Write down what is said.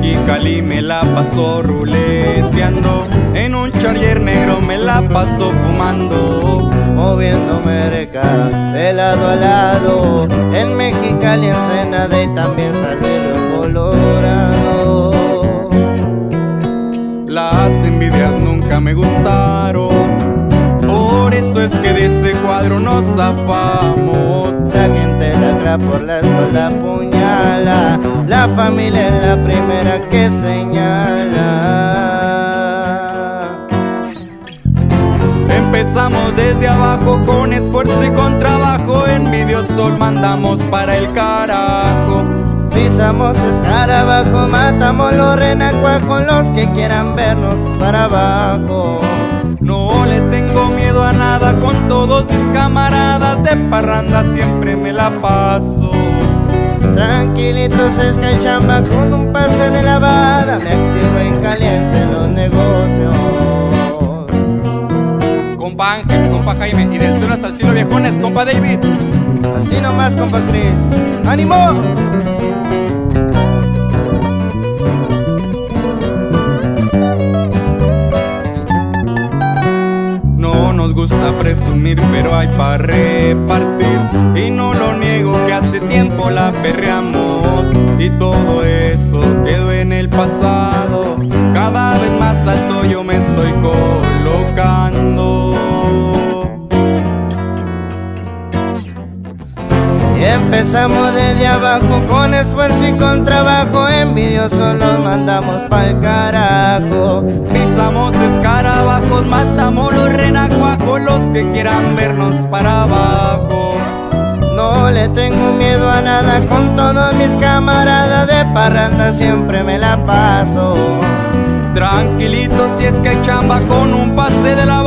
Mexicali me la paso ruleteando, en un charrier negro me la paso fumando, moviéndome de de lado a lado, en Mexicali, en y también salí Colorado. Las envidias nunca me gustaron, por eso es que de ese cuadro nos zafamos. La gente ladra por la espalda puñala, la familia es la primera que señala. Empezamos desde abajo con esfuerzo y con trabajo, en mi Dios sol mandamos para el carajo. Pisamos escarabajo, matamos los renacuajos, los que quieran vernos para abajo. No le tengo miedo a nada, con todos mis camaradas de parranda siempre me la paso. Tranquilitos es que chamba con un pase de lavada, me activo en caliente los negocios. Compa Ángel, compa Jaime, y del suelo hasta el cielo viejones, compa David. Así nomás, compa Chris. ¡Ánimo! gusta presumir, pero hay para repartir. Y no lo hace tiempo la perreamos. Y todo eso quedó en el pasado. Cada vez más alto yo me estoy colocando. Y empezamos desde abajo con esfuerzo y con trabajo. Envidiosos los mandamos pa'l carajo. Pisamos escarabajos, matamos los renacuajos, los que quieran vernos para abajo. No le tengo miedo a nada, con todos mis camaradas de parranda siempre me la paso. Tranquilito si es que chamba con un pase de lavada,